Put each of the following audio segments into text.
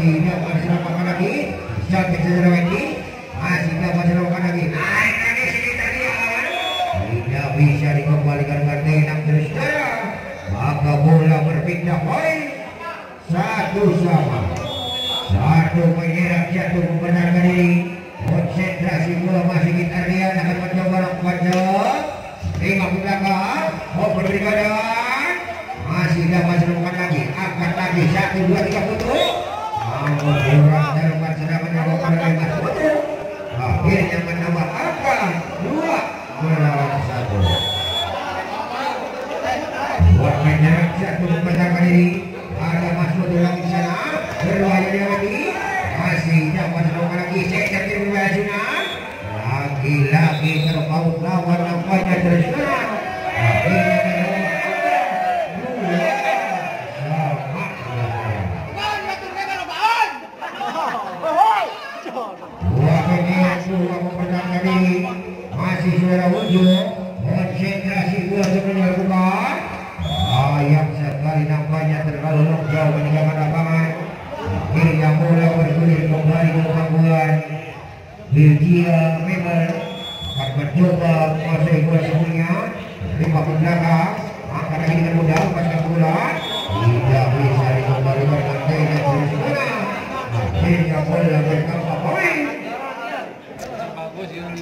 masih dapat diselamatkan lagi? Sampai cedera lagi masih dapat diselamatkan lagi? Naik lagi sekitar dia tidak terus maka bola berpindah poin satu sama. Satu menyerang jatuh membenarkan diri. Konsentrasi bola masih kita lihat akan mencoba ke belakang oh beribadah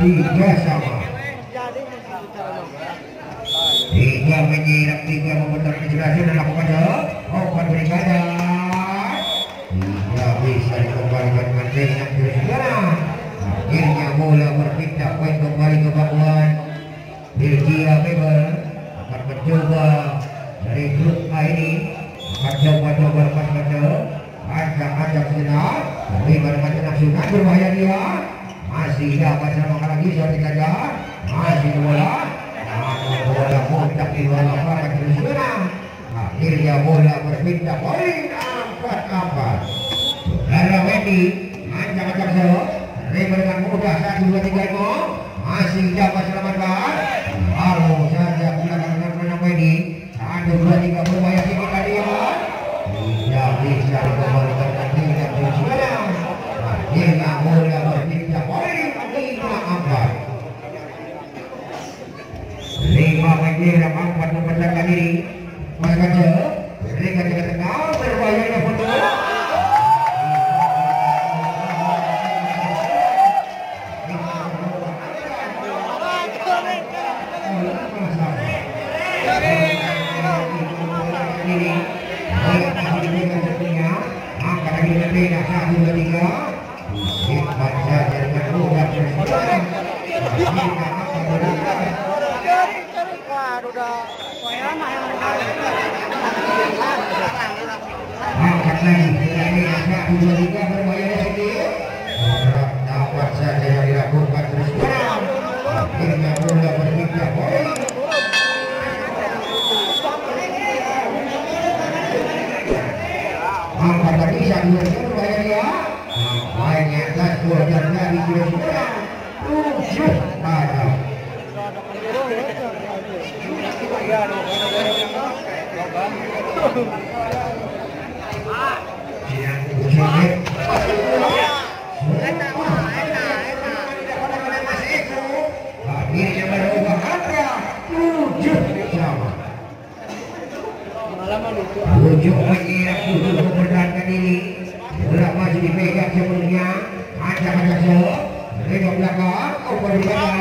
tiga sama. Tiga menyerang tiga memutar kejelasan dan lakukan jawab open berikada tidak bisa dikembalikan dengan dengan terus menang akhirnya bola berpindah poin kembali ke Pakuan. Belgia Weber akan mencoba dari grup A ini. Akan coba-coba lepaskan jawab ajak-ajak sinar dengan tenang sunat berbahaya dia masih dapat selamatkan lagi suatu saja masih bola. Bola mudah di luar lapangan terus akhirnya bola berpindah poin empat empat. Saudara Wendy ajak-ajak jawab Weber dengan mudah satu dua tiga itu masih dapat selamatkan dapat saja dilakukan terus terang. Akhirnya bola berpindah poin. Dua tiga berbahaya dia. Nampaknya atas dua jam dari terang. Tujuh pada. Yang sedikit. Akhirnya merubah angka mempertahankan diri. Bola maju dipegang sebelumnya. Acak-acak jauh. Lewat belakang. Belakang.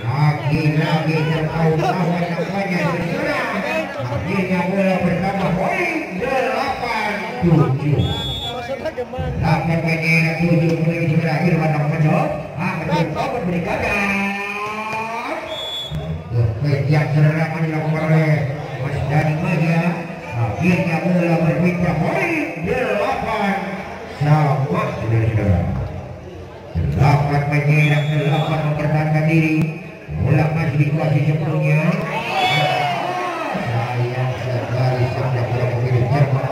Lagi-lagi tertahu lawan nampaknya terserang. Akhirnya bola bertambah poin delapan tujuh. Delapan penyerang tujuh mulai berakhir pada pojok. Akan serangan dilakukan oleh Mas Dani Maja. Akhirnya bola berpindah poin delapan sama saudara-saudara. Delapan menyerang delapan mempertahankan diri. Bola masih dikuasai sebelumnya. Sayang sekali sudah bola memilih Jerman.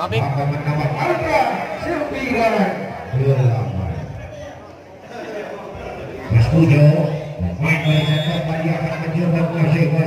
Maka menambah angka sembilan delapan. Mas Pujo, main bersama tadi akan mencoba menguasai bola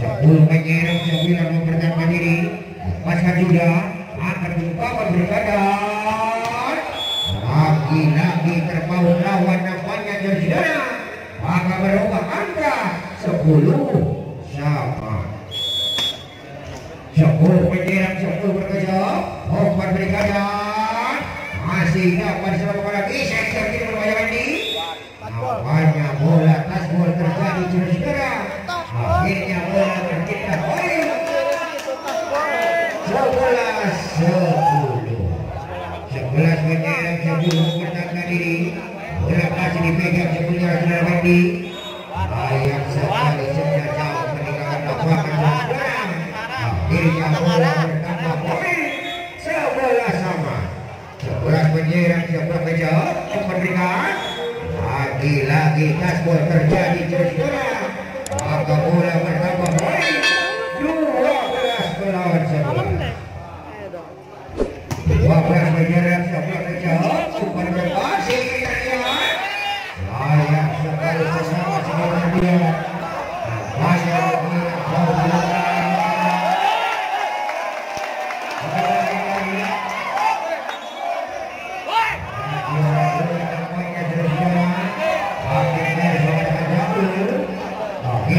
Sepuluh menyerang sembilan mempertahankan diri. Lepaskan sudah. Akan berberikan dan. Lagi-lagi terpaut lawan nampaknya Krishna. Maka merubah angka sepuluh. Sepuluh sepuluh. Masih dapat. Sektor kiri berbahaya Wendy. Nampaknya bola tas bola terjadi terang. Maka bola bertambah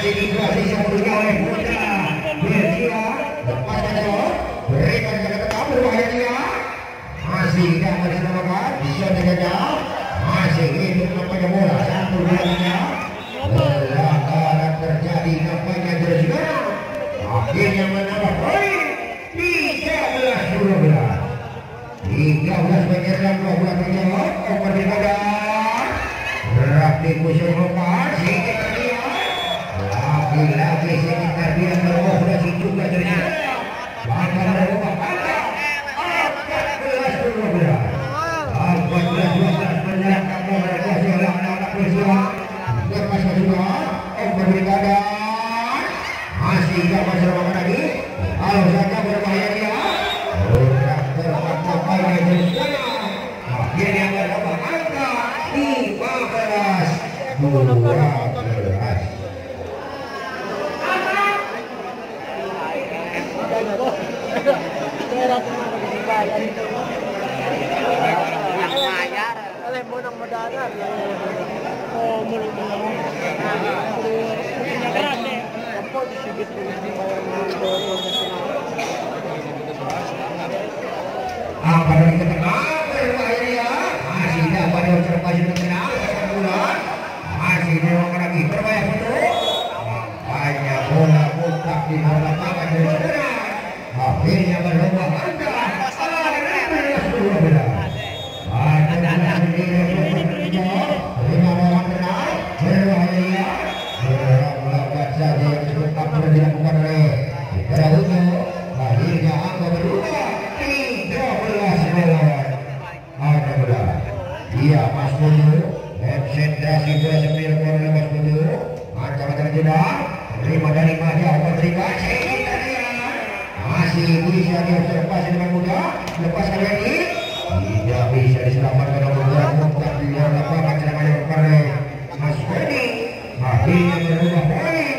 satunya oleh Putra Belgia lepas itu berikan ke berbahaya dia masih dapat diselamatkan bisa dikejar masih hidup nampaknya bola satu pelanggaran terjadi nampaknya terus sekarang akhirnya menambah poin. Tiga belas dua belas tiga belas menyerang dua belas menjawab open di badan Rapi kusur lepas Apa ketengah berbahaya masih dapat observasi mengenal satu bulan masih dorong lagi berbahaya betul banyak bola mutlak di luar lapangan dari saudara akhirnya berubah angka 15 12 ada bekerja terjebak terima dari wajah konsentrasi masih bisa dia dengan mudah. Lepaskan lagi tidak bisa diselamatkan oleh bola bukan di luar lapangan serangan yang parah Mas Feni akhirnya merubah poin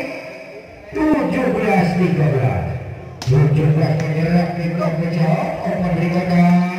17 13 17 menyerang di blok open berikutnya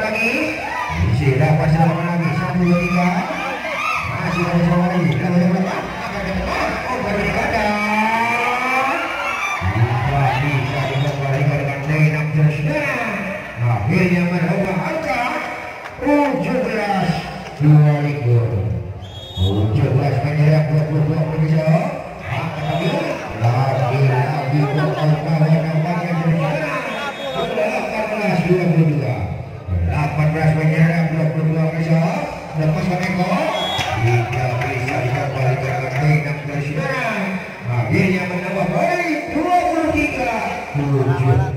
lagi. Sudah pasti lama lagi Satu dua tiga. Masih ada sama lagi. Kalau yang lama Oh baru dikata Wah bisa dibuat lagi dengan Zainab Tersidara Akhirnya merubah angka 17 2000 17 menyerang 22 berbisa 18 menyerang 22 bisa lepas meneko tidak bisa dikembalikan ke 6 dari akhirnya menambah baik 23 7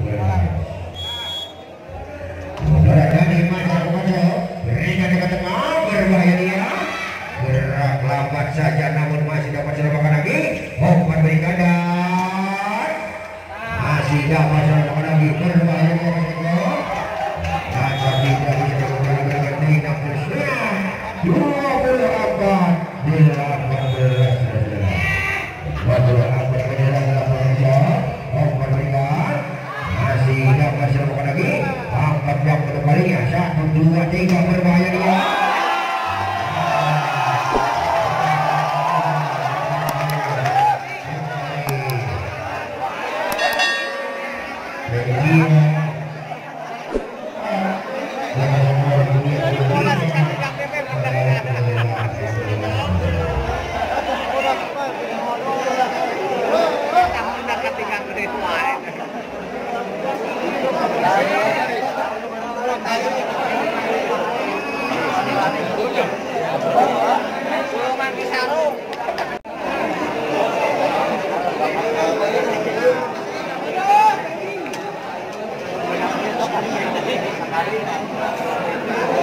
đấy là